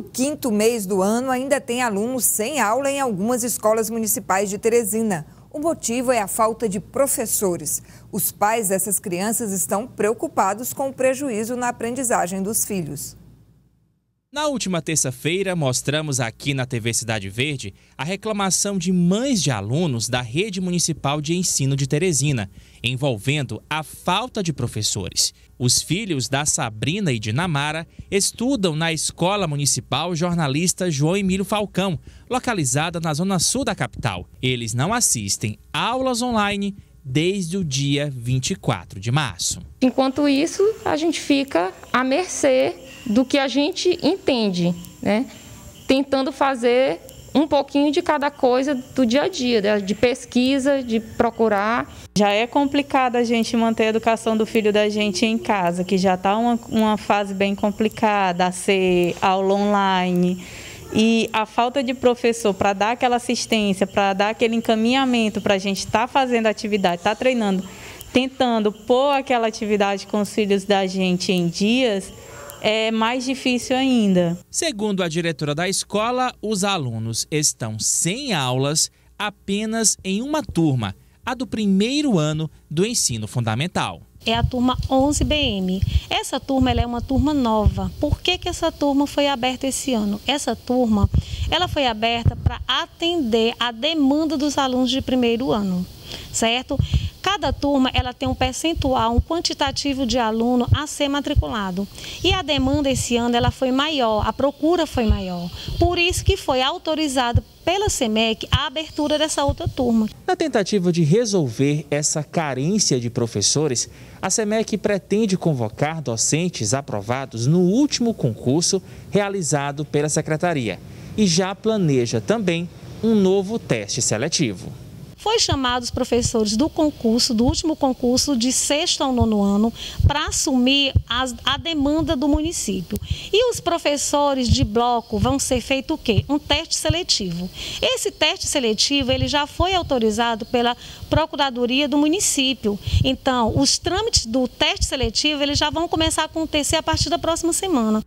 No quinto mês do ano, ainda tem alunos sem aula em algumas escolas municipais de Teresina. O motivo é a falta de professores. Os pais dessas crianças estão preocupados com o prejuízo na aprendizagem dos filhos. Na última terça-feira, mostramos aqui na TV Cidade Verde a reclamação de mães de alunos da Rede Municipal de Ensino de Teresina, envolvendo a falta de professores. Os filhos da Sabrina e de Namara estudam na Escola Municipal Jornalista João Emílio Falcão, localizada na zona sul da capital. Eles não assistem aulas online desde o dia 24 de março. Enquanto isso, a gente fica à mercê do que a gente entende, né? tentando fazer um pouquinho de cada coisa do dia a dia, né? de pesquisa, de procurar. Já é complicado a gente manter a educação do filho da gente em casa, que já está uma, uma fase bem complicada, a ser aula online. E a falta de professor para dar aquela assistência, para dar aquele encaminhamento para a gente estar tá fazendo atividade, estar tá treinando, tentando pôr aquela atividade com os filhos da gente em dias, é mais difícil ainda. Segundo a diretora da escola, os alunos estão sem aulas apenas em uma turma, a do primeiro ano do ensino fundamental. É a turma 11BM. Essa turma é uma turma nova. Por que, que essa turma foi aberta esse ano? Essa turma ela foi aberta para atender a demanda dos alunos de primeiro ano, certo? Cada turma ela tem um percentual, um quantitativo de aluno a ser matriculado. E a demanda esse ano ela foi maior, a procura foi maior. Por isso que foi autorizado pela SEMEC a abertura dessa outra turma. Na tentativa de resolver essa carência de professores, a SEMEC pretende convocar docentes aprovados no último concurso realizado pela Secretaria e já planeja também um novo teste seletivo foi chamado os professores do concurso, do último concurso de sexto ao nono ano, para assumir as, a demanda do município. E os professores de bloco vão ser feito o quê? Um teste seletivo. Esse teste seletivo ele já foi autorizado pela Procuradoria do município. Então, os trâmites do teste seletivo eles já vão começar a acontecer a partir da próxima semana.